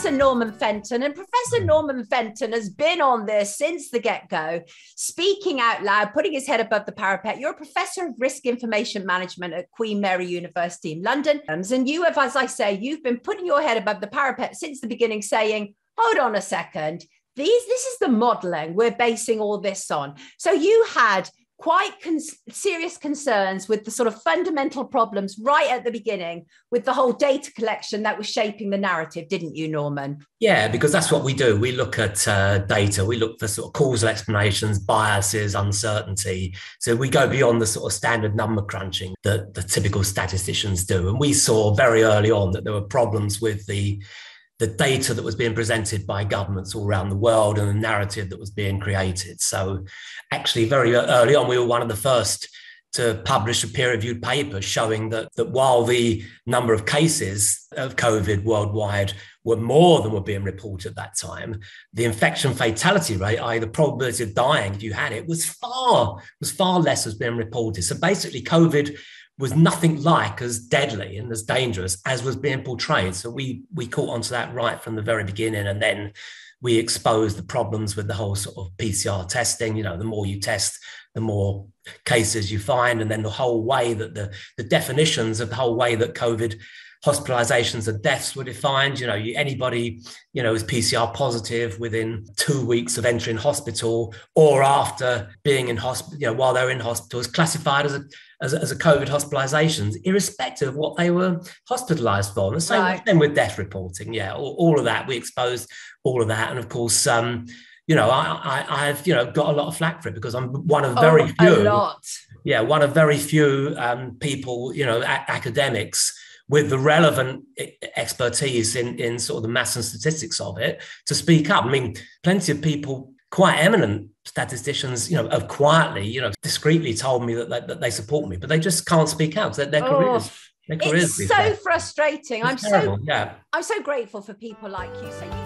Professor Norman Fenton. And Professor hmm. Norman Fenton has been on this since the get go, speaking out loud, putting his head above the parapet. You're a professor of risk information management at Queen Mary University in London. And you have, as I say, you've been putting your head above the parapet since the beginning, saying, hold on a second. These, this is the modeling we're basing all this on. So you had quite con- serious concerns with the sort of fundamental problems right at the beginning with the whole data collection that was shaping the narrative, didn't you, Norman? Yeah, because that's what we do. We look at uh, data, we look for sort of causal explanations, biases, uncertainty. So we go beyond the sort of standard number crunching that the typical statisticians do. And we saw very early on that there were problems with the the data that was being presented by governments all around the world and the narrative that was being created. So, actually, very early on, we were one of the first to publish a peer-reviewed paper showing that, that while the number of cases of COVID worldwide were more than were being reported at that time, the infection fatality rate, i.e., the probability of dying if you had it, was far was far less as being reported. So basically, COVID was nothing like as deadly and as dangerous as was being portrayed. So we we caught onto that right from the very beginning, and then we exposed the problems with the whole sort of PCR testing. You know, the more you test, the more cases you find, and then the whole way that the the definitions of the whole way that COVID hospitalizations and deaths were defined. You know, anybody, you know, is PCR positive within two weeks of entering hospital or after being in hospital, you know, while they're in hospital is classified as a as a, as a COVID hospitalizations, irrespective of what they were hospitalized for. And the same right. with death reporting. Yeah, all, all, of that. We exposed all of that. And of course, um, you know, I, I, have you know, got a lot of flack for it because I'm one of very oh, few. Yeah, one of very few um, people, you know, a- academics with the relevant expertise in, in sort of the maths and statistics of it to speak up. I mean, plenty of people quite eminent statisticians, you know, have quietly, you know, discreetly told me that, that, that they support me, but they just can't speak out. Their, their oh, careers, their careers. It's so frustrating. It's I'm terrible. so yeah. I'm so grateful for people like you. So you